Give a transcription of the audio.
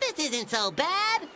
This isn't so bad.